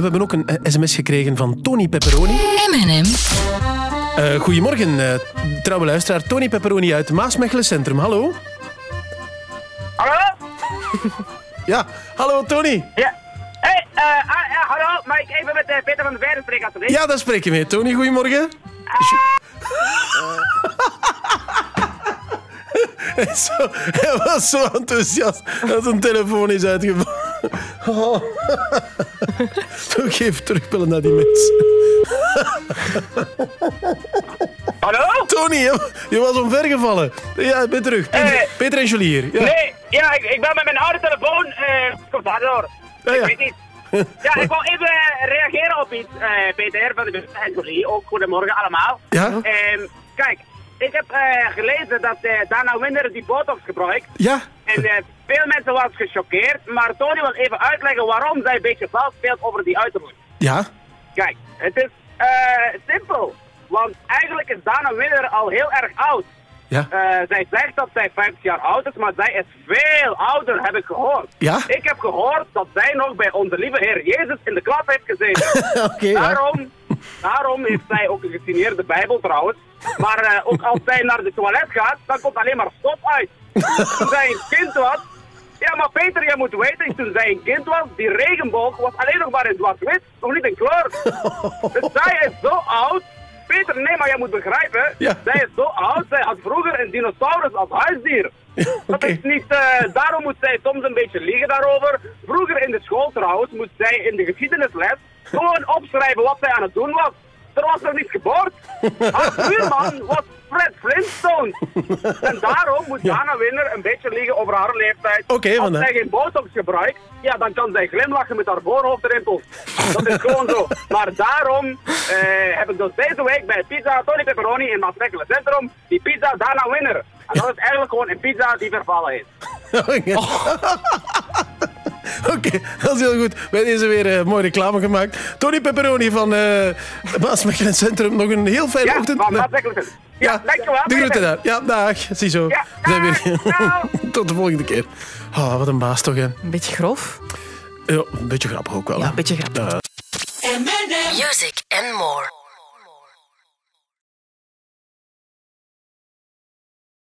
we hebben ook een eh, sms gekregen van Tony Pepperoni. M&M. Eh, goedemorgen, eh, trouwe luisteraar. Tony Pepperoni uit Maasmechelen Centrum. Hallo? Hallo? Ja, hallo Tony. Ja. Hey, eh, ah, ja, hallo. Mag ik even met Peter van der Veijden spreken, alsjeblieft? Ja, daar spreek je mee. Tony, goedemorgen. Hij, is zo, hij was zo enthousiast dat zijn telefoon is uitgevallen. Oh. Toch even terugbellen naar die mensen. Hallo? Tony, je, je was omvergevallen. Ja, ik ben terug. Peter, Eh. Peter en Julie hier. Ja. Nee, ja, ik, ik ben met mijn oude telefoon. eh komt daardoor. Ja, Ik weet niet. Ja, ik wou even reageren op iets, eh, Peter, van de en Julie. Ook goedemorgen allemaal. Ja? Ehm, kijk, ik heb gelezen dat eh Dana Winder die botox gebruikt. Ja? En eh, veel mensen waren gechoqueerd, maar Tony wil even uitleggen waarom zij een beetje vals speelt over die uiterlijk. Ja? Kijk, het is eh, simpel. Want eigenlijk is Dana Winner al heel erg oud. Ja? Eh, zij zegt dat zij 50 jaar oud is, maar zij is veel ouder, heb ik gehoord. Ja? Ik heb gehoord dat zij nog bij onze lieve Heer Jezus in de klas heeft gezeten. Oké, ja. Daarom, heeft zij ook een gesigneerde Bijbel trouwens. Maar eh, ook als zij naar de toilet gaat, dan komt alleen maar stof uit. Toen zij een kind was... Ja, maar Peter, je moet weten, toen zij een kind was, die regenboog was alleen nog maar in zwart-wit, nog niet in kleur. Dus zij is zo oud. Peter, nee, maar jij moet begrijpen, Ja. zij is zo oud, zij had vroeger een dinosaurus als huisdier. Dat is niet, eh, daarom moet zij soms een beetje liegen daarover. Vroeger in de school trouwens, moest zij in de geschiedenisles gewoon opschrijven wat zij aan het doen was. Er was nog niet geboord. Haar buurman was Fred Flintstone. En daarom moet Dana Winner een beetje liegen over haar leeftijd. Als zij geen botox gebruikt, ja, dan kan zij glimlachen met haar voorhoofdrimpels. Dat is gewoon zo. Maar daarom eh, heb ik dus deze week bij Pizza Tony Pepperoni in Maastricht Centrum die pizza Dana Winner. En dat is eigenlijk gewoon een pizza die vervallen is. Oké, dat is heel goed. Bij deze weer eh, mooi reclame gemaakt. Tony Pepperoni van uh, Centrum. Nog een heel fijne Ja, ochtend. van Centrum. Ja, dankjewel. de groeten daar. Ja, dag. Ziezo. Ja, We zijn weer... Tot de volgende keer. Oh, wat een baas toch, hè. Een beetje grof. Ja, een beetje grappig ook wel. Ja, een beetje grappig. Eh, Music and more.